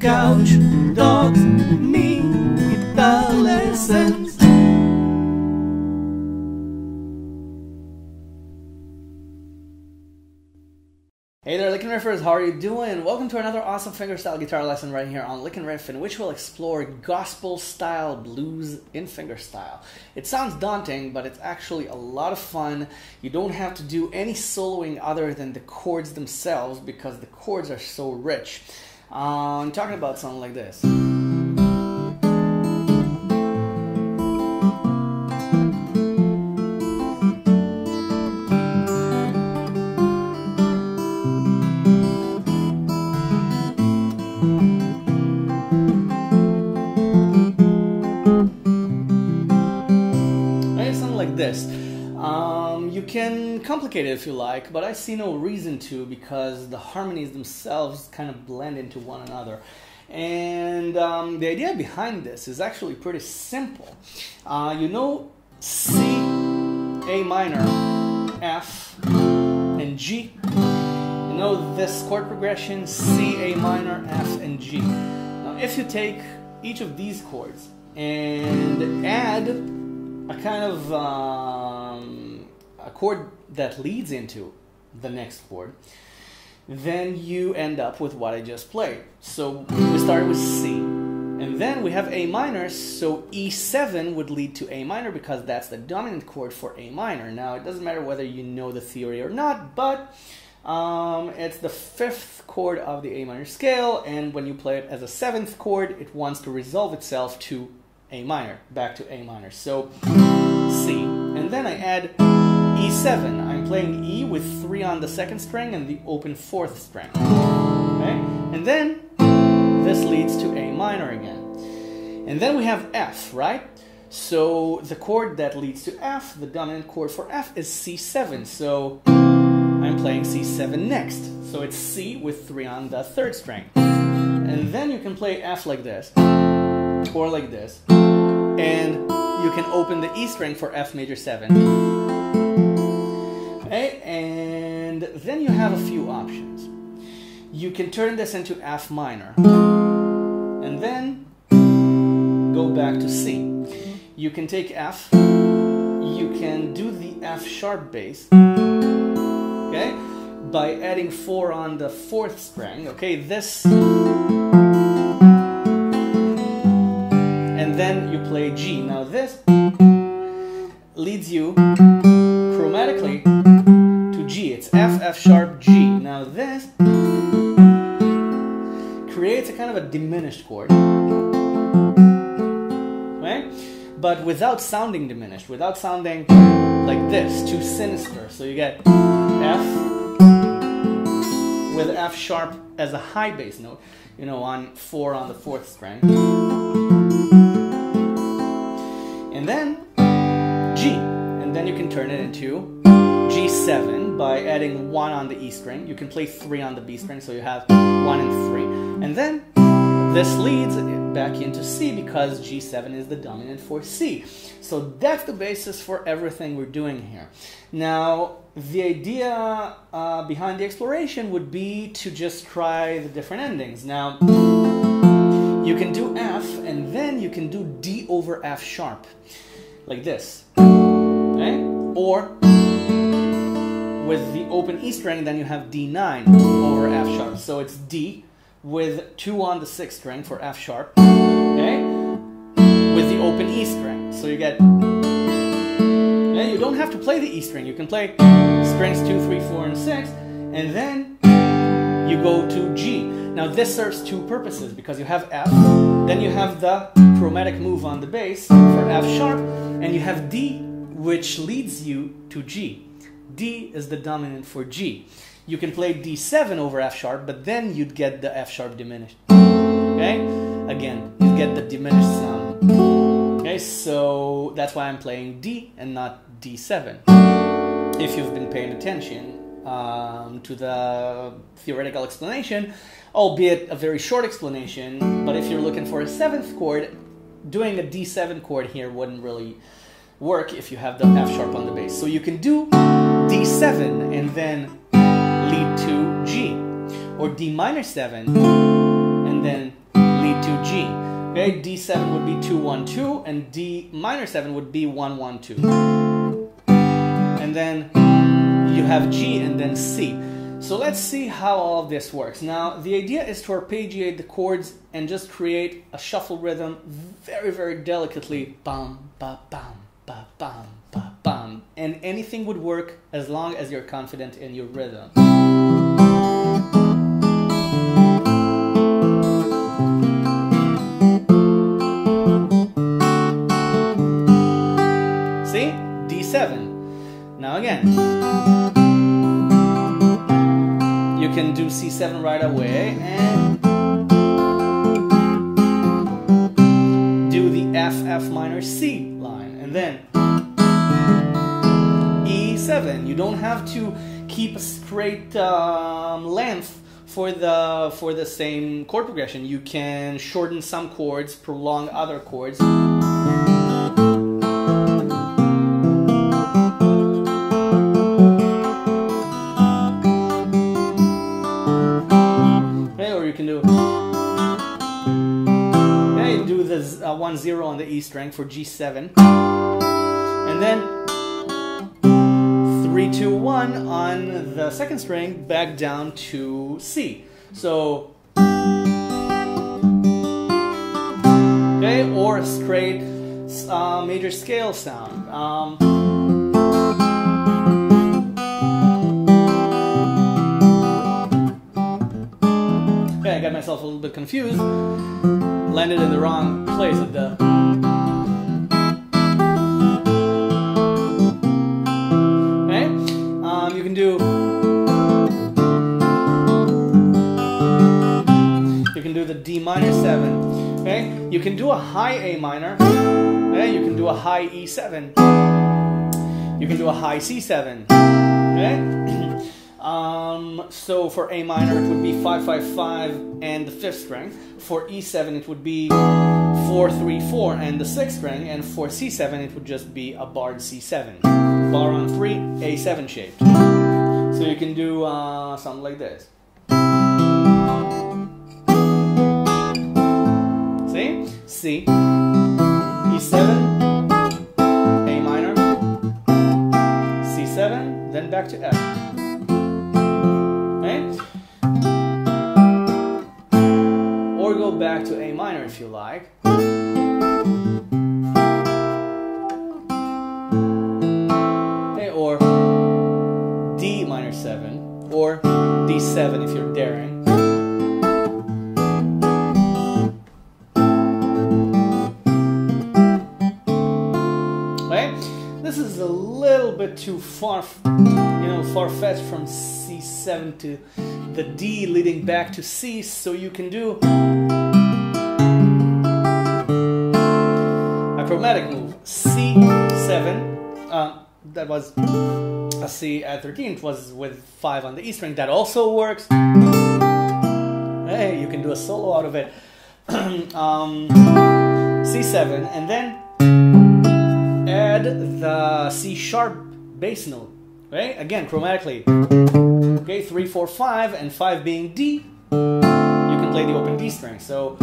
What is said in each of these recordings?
couch, dogs, me, guitar lessons. Hey there, LickNRiffers, how are you doing? Welcome to another awesome fingerstyle guitar lesson right here on LickNRiff, in which we'll explore gospel style blues in fingerstyle. It sounds daunting, but it's actually a lot of fun. You don't have to do any soloing other than the chords themselves because the chords are so rich. I'm talking about something like this. Something like this. Um, you can complicate it if you like, but I see no reason to because the harmonies themselves kind of blend into one another. And um, the idea behind this is actually pretty simple. Uh, you know C, A minor, F, and G. You know this chord progression C, A minor, F, and G. Now, if you take each of these chords and add a kind of um, a chord that leads into the next chord, then you end up with what I just played. So we start with C, and then we have A minor, so E7 would lead to A minor because that's the dominant chord for A minor. Now, it doesn't matter whether you know the theory or not, but um, it's the fifth chord of the A minor scale, and when you play it as a seventh chord, it wants to resolve itself to A minor, back to A minor. So C, and then I add E7. I'm playing E with three on the second string and the open fourth string. Okay, and then this leads to A minor again, and then we have F, right? So the chord that leads to F, the dominant chord for F, is C7. So I'm playing C7 next. So it's C with three on the third string. And then you can play F like this, or like this, and you can open the E string for F major 7. Okay, and then you have a few options. You can turn this into F minor, and then go back to C. You can take F, you can do the F sharp bass, okay, by adding 4 on the fourth string, okay, this, play G. Now this leads you chromatically to G. It's F, F sharp, G. Now this creates a kind of a diminished chord, right? But without sounding diminished, without sounding like this, too sinister. So you get F with F sharp as a high bass note, you know, on four on the fourth string. And then G, and then you can turn it into G7 by adding one on the E string. You can play three on the B string, so you have one and three. And then this leads back into C because G7 is the dominant for C. So that's the basis for everything we're doing here. Now, the idea uh, behind the exploration would be to just try the different endings. Now, you can do F and then you can do D over F sharp, like this. Okay? Or with the open E string, then you have D9 over F sharp. So it's D with two on the sixth string for F sharp, okay? With the open E string. So you get, yeah, you don't have to play the E string. You can play strings two, three, four, and six, and then you go to G. Now this serves two purposes because you have F, then you have the chromatic move on the bass for F sharp, and you have D, which leads you to G. D is the dominant for G. You can play D7 over F sharp, but then you'd get the F sharp diminished. Okay? Again, you get the diminished sound. Okay, so that's why I'm playing D and not D7. If you've been paying attention um, to the theoretical explanation, albeit a very short explanation, but if you're looking for a seventh chord, doing a D7 chord here wouldn't really work if you have the F sharp on the bass. So you can do D7 and then lead to G, or D minor 7 and then lead to G. Okay, D7 would be 2 1 2, and D minor 7 would be 1 1 2. And then you have G and then C. So let's see how all of this works. Now, the idea is to arpeggiate the chords and just create a shuffle rhythm very, very delicately. Bam, ba, bam, ba, bam, ba, bam. And anything would work as long as you're confident in your rhythm. Seven right away and do the F, F minor, C line and then E7. You don't have to keep a straight um, length for the for the same chord progression. You can shorten some chords, prolong other chords. Uh, one zero on the E string for G7, and then three two one on the second string back down to C. So okay, or a straight uh, major scale sound. Um, Okay, I got myself a little bit confused. Landed in the wrong place at the. Okay, um, you can do. You can do the D minor seven. Okay, you can do a high A minor. Okay, you can do a high E seven. You can do a high C7. Okay? Um, so for A minor, it would be 555 and the fifth string. For E7, it would be 434 and the sixth string. And for C7, it would just be a barred C7. Bar on 3, A7 shaped. So you can do uh, something like this. See? C, E7, A minor, C7, then back to F. back to A minor if you like. Or D minor 7, or D7 if you're daring. Right? This is a little bit too far, you know, far-fetched from C7 to the D leading back to C, so you can do chromatic move. C7, uh, that was a C at 13, it was with 5 on the E string, that also works. Hey, you can do a solo out of it. um, C7, and then add the C sharp bass note. Okay, again, chromatically. Okay, three, four, five, and five being D. You can play the open D string. So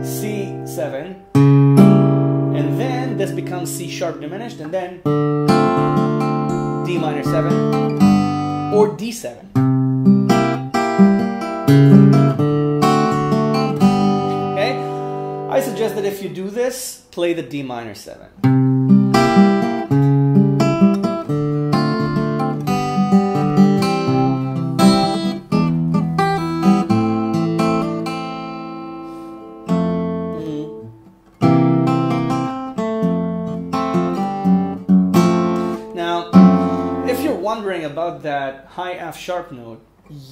C7, and then this becomes C sharp diminished and then D minor 7 or D7. Okay? I suggest that if you do this, play the D minor 7. Wondering about that high F sharp note,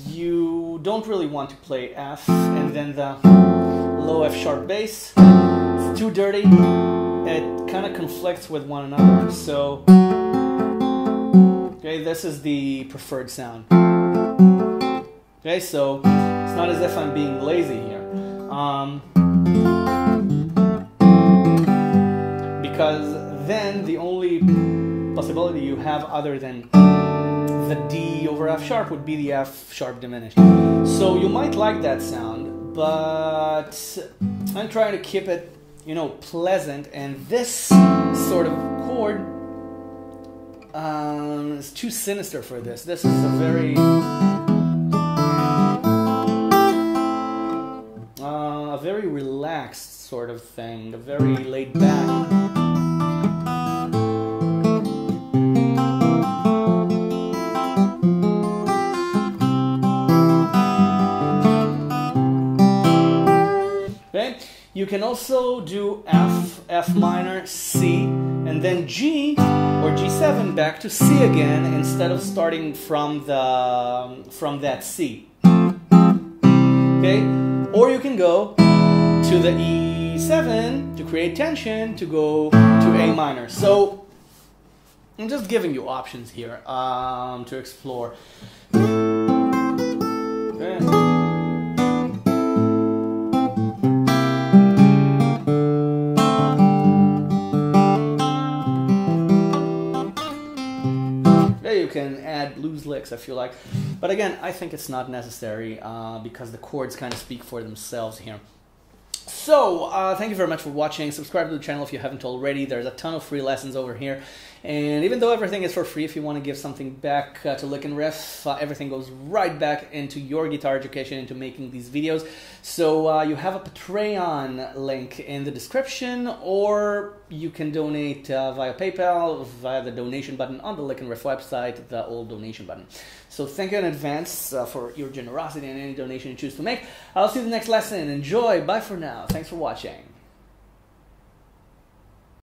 you don't really want to play F and then the low F sharp bass. It's too dirty. It kind of conflicts with one another. So, okay, this is the preferred sound. Okay, so it's not as if I'm being lazy here. Um, because then the only possibility you have other than the D over F sharp would be the F sharp diminished. So you might like that sound, but I'm trying to keep it, you know, pleasant, and this sort of chord um, is too sinister for this. This is a very uh, a very relaxed sort of thing, a very laid back. Can also do F, F minor, C, and then G or G7 back to C again instead of starting from the from that C. Okay, or you can go to the E7 to create tension to go to A minor. So I'm just giving you options here um, to explore. Can add blues licks if you like. But again, I think it's not necessary uh, because the chords kind of speak for themselves here. So, uh, thank you very much for watching. Subscribe to the channel if you haven't already. There's a ton of free lessons over here. And even though everything is for free, if you want to give something back uh, to LickNRiff, uh, everything goes right back into your guitar education, into making these videos. So, uh, you have a Patreon link in the description, or you can donate uh, via PayPal, via the donation button on the LickNRiff website, the old donation button. So, thank you in advance uh, for your generosity and any donation you choose to make. I'll see you in the next lesson. Enjoy. Bye for now. Thanks for watching.